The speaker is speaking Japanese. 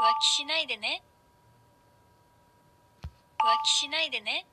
浮気しないでね。浮気しないでね。